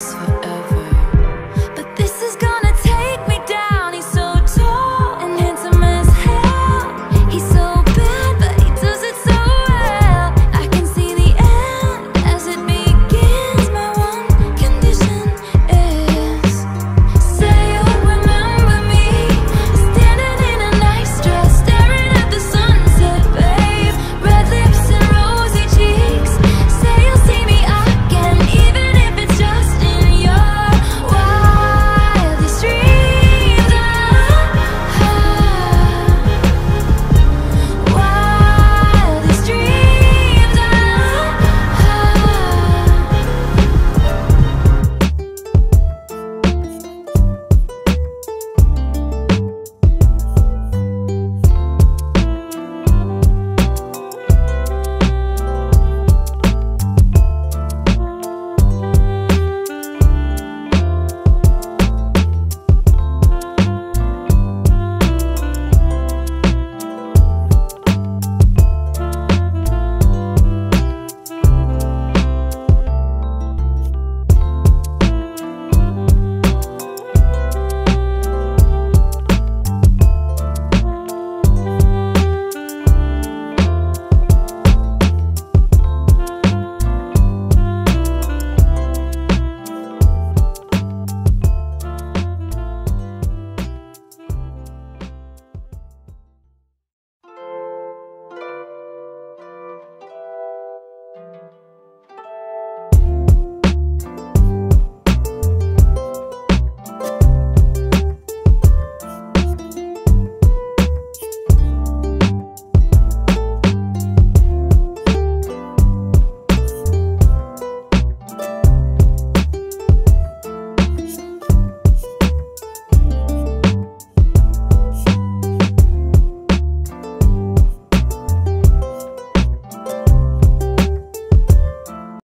So